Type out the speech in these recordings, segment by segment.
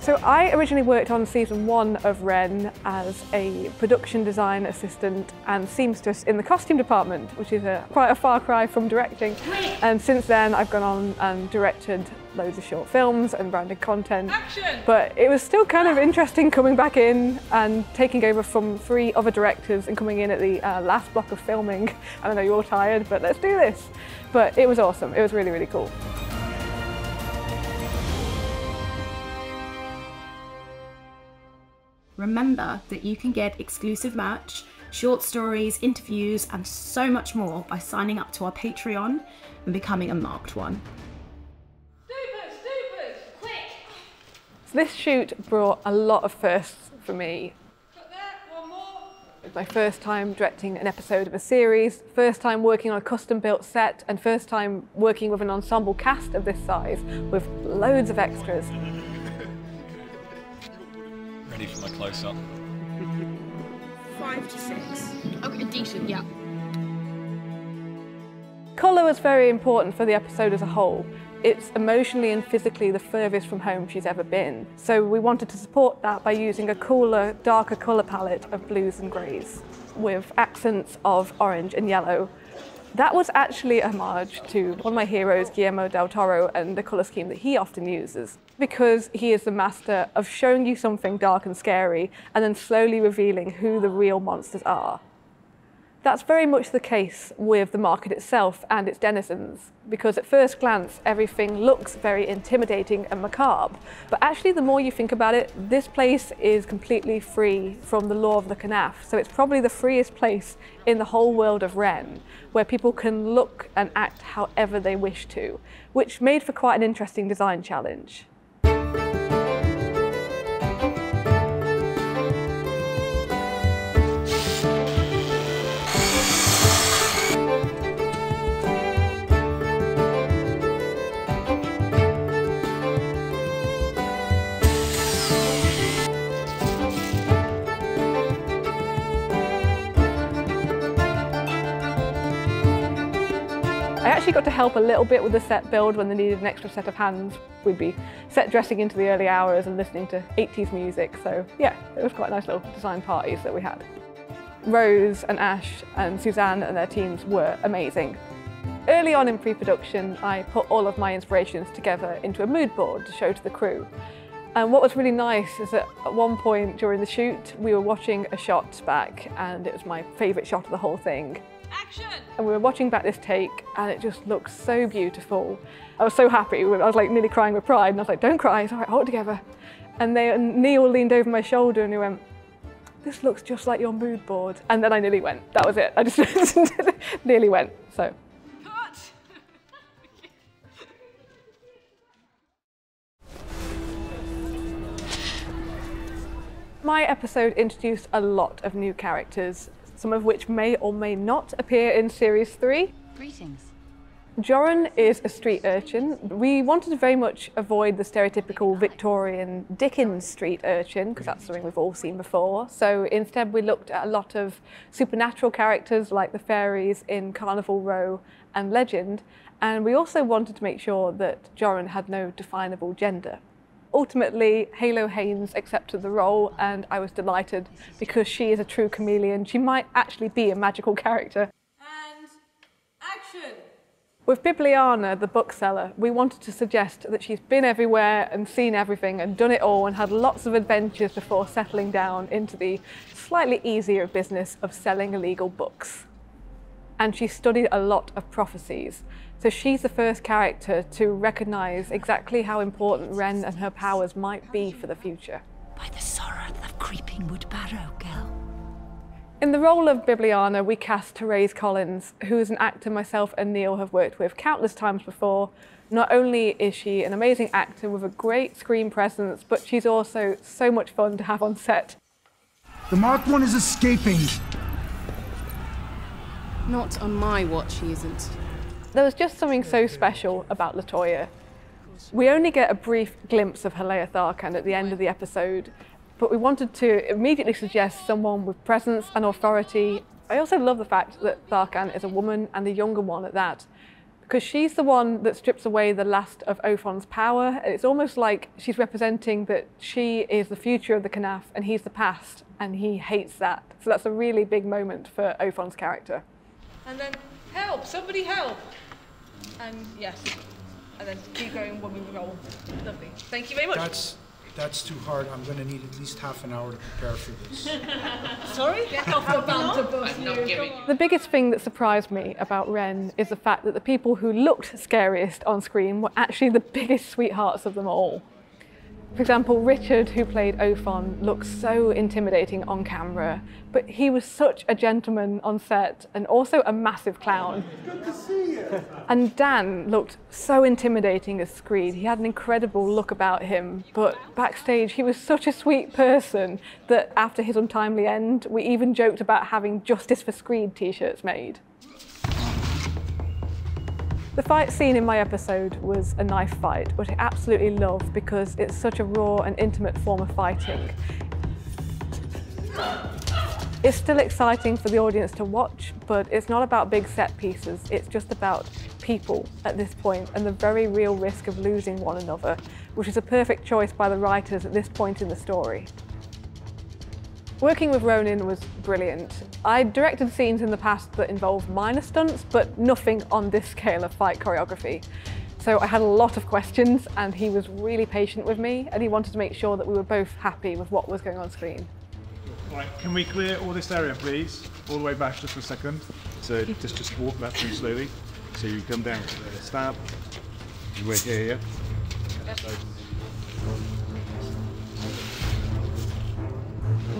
So I originally worked on season one of Ren as a production design assistant and seamstress in the costume department, which is a, quite a far cry from directing. And since then I've gone on and directed loads of short films and branded content. Action! But it was still kind of interesting coming back in and taking over from three other directors and coming in at the uh, last block of filming. I know you're all tired, but let's do this. But it was awesome. It was really, really cool. Remember that you can get exclusive merch, short stories, interviews, and so much more by signing up to our Patreon and becoming a marked one. Stupid, stupid! Quick! So this shoot brought a lot of firsts for me. Cut one more. It was my first time directing an episode of a series, first time working on a custom built set, and first time working with an ensemble cast of this size with loads of extras. Ready for my close up. Five to six. Oh, okay, decent, yeah. Colour was very important for the episode as a whole. It's emotionally and physically the furthest from home she's ever been. So we wanted to support that by using a cooler, darker colour palette of blues and greys with accents of orange and yellow. That was actually a homage to one of my heroes, Guillermo del Toro, and the colour scheme that he often uses. Because he is the master of showing you something dark and scary and then slowly revealing who the real monsters are. That's very much the case with the market itself and its denizens, because at first glance everything looks very intimidating and macabre. But actually, the more you think about it, this place is completely free from the law of the Canaf. So it's probably the freest place in the whole world of Ren, where people can look and act however they wish to, which made for quite an interesting design challenge. I actually got to help a little bit with the set build when they needed an extra set of hands. We'd be set dressing into the early hours and listening to 80s music, so yeah, it was quite nice little design parties that we had. Rose and Ash and Suzanne and their teams were amazing. Early on in pre-production, I put all of my inspirations together into a mood board to show to the crew. And what was really nice is that at one point during the shoot, we were watching a shot back and it was my favourite shot of the whole thing. Action! And we were watching back this take and it just looked so beautiful. I was so happy. I was like nearly crying with pride and I was like, don't cry, it's all right, hold it together. And, they, and Neil leaned over my shoulder and he went, this looks just like your mood board. And then I nearly went. That was it. I just nearly went. So Cut! my episode introduced a lot of new characters, some of which may or may not appear in series three. Greetings. Joran is a street urchin. We wanted to very much avoid the stereotypical Victorian Dickens street urchin, because that's something we've all seen before. So instead, we looked at a lot of supernatural characters like the fairies in Carnival Row and Legend. And we also wanted to make sure that Joran had no definable gender. Ultimately, Halo Haynes accepted the role, and I was delighted because she is a true chameleon. She might actually be a magical character. And action! With Bibliana, the bookseller, we wanted to suggest that she's been everywhere and seen everything and done it all and had lots of adventures before settling down into the slightly easier business of selling illegal books. And she studied a lot of prophecies. So she's the first character to recognise exactly how important Ren and her powers might be for the future. By the sorrow of creeping wood barrow, girl. In the role of Bibliana, we cast Therese Collins, who is an actor myself and Neil have worked with countless times before. Not only is she an amazing actor with a great screen presence, but she's also so much fun to have on set. The Marked One is escaping. Not on my watch, he isn't. There was just something so special about Latoya. We only get a brief glimpse of Helea Tharkan at the end of the episode, but we wanted to immediately suggest someone with presence and authority. I also love the fact that Tharkan is a woman and a younger one at that, because she's the one that strips away the last of Othon's power. It's almost like she's representing that she is the future of the Knaf and he's the past, and he hates that. So that's a really big moment for Othon's character. And then help, somebody help. And yes. And then keep going when we roll. Lovely. Thank you very much. That's that's too hard. I'm going to need at least half an hour to prepare for this. Sorry? Get off the banter bus. you. The biggest thing that surprised me about Ren is the fact that the people who looked scariest on screen were actually the biggest sweethearts of them all. For example, Richard, who played Othon, looked so intimidating on camera, but he was such a gentleman on set and also a massive clown. Good to see you. And Dan looked so intimidating as Screed. He had an incredible look about him, but backstage he was such a sweet person that after his untimely end, we even joked about having Justice for Screed t-shirts made. The fight scene in my episode was a knife fight, which I absolutely love because it's such a raw and intimate form of fighting. It's still exciting for the audience to watch, but it's not about big set pieces. It's just about people at this point and the very real risk of losing one another, which is a perfect choice by the writers at this point in the story. Working with Ronin was brilliant. I directed scenes in the past that involved minor stunts, but nothing on this scale of fight choreography. So I had a lot of questions and he was really patient with me and he wanted to make sure that we were both happy with what was going on screen. Right, can we clear all this area, please? All the way back just for a second. So just just walk that through slowly. So you come down to the stab. we're here, yeah? So,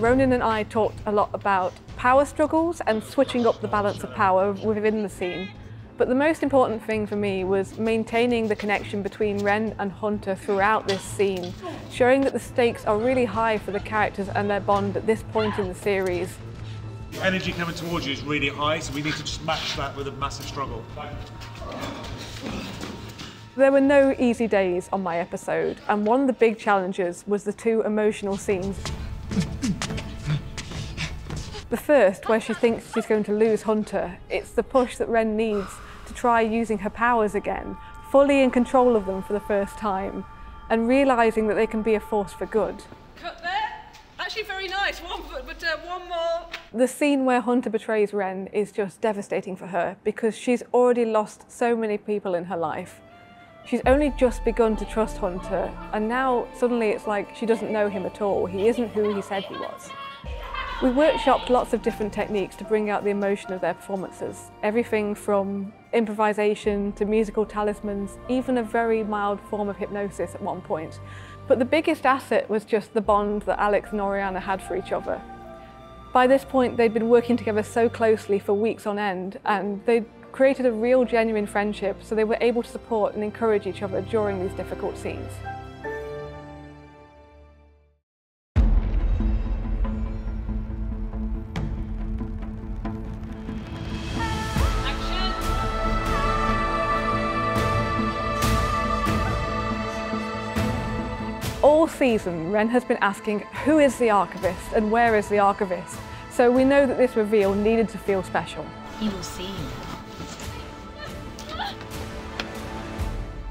Ronan and I talked a lot about power struggles and switching up the balance of power within the scene. But the most important thing for me was maintaining the connection between Ren and Hunter throughout this scene, showing that the stakes are really high for the characters and their bond at this point in the series. the energy coming towards you is really high, so we need to just match that with a massive struggle. There were no easy days on my episode, and one of the big challenges was the two emotional scenes. The first, where she thinks she's going to lose Hunter, it's the push that Ren needs to try using her powers again, fully in control of them for the first time, and realising that they can be a force for good. Cut there. Actually, very nice. One, but, but uh, one more. The scene where Hunter betrays Ren is just devastating for her because she's already lost so many people in her life. She's only just begun to trust Hunter, and now suddenly it's like she doesn't know him at all. He isn't who he said he was. We workshopped lots of different techniques to bring out the emotion of their performances. Everything from improvisation to musical talismans, even a very mild form of hypnosis at one point. But the biggest asset was just the bond that Alex and Oriana had for each other. By this point, they'd been working together so closely for weeks on end, and they'd created a real genuine friendship, so they were able to support and encourage each other during these difficult scenes. Season, Ren has been asking who is the archivist and where is the archivist, so we know that this reveal needed to feel special. He will see you.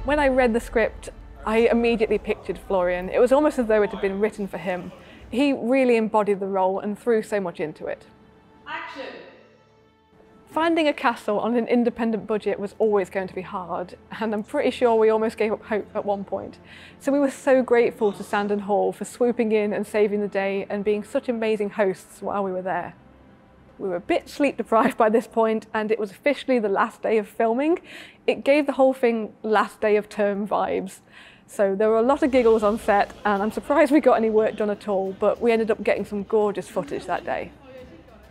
When I read the script, I immediately pictured Florian. It was almost as though it had been written for him. He really embodied the role and threw so much into it. Finding a castle on an independent budget was always going to be hard, and I'm pretty sure we almost gave up hope at one point. So we were so grateful to Sandon Hall for swooping in and saving the day and being such amazing hosts while we were there. We were a bit sleep deprived by this point, and it was officially the last day of filming. It gave the whole thing last day of term vibes. So there were a lot of giggles on set, and I'm surprised we got any work done at all, but we ended up getting some gorgeous footage that day.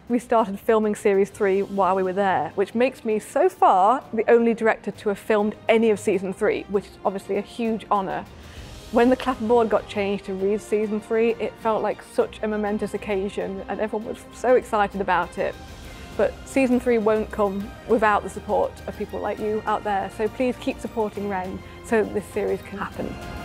We started filming series three while we were there, which makes me so far the only director to have filmed any of season three, which is obviously a huge honour. When the clapperboard got changed to read season three, it felt like such a momentous occasion and everyone was so excited about it. But season three won't come without the support of people like you out there, so please keep supporting Ren so this series can happen.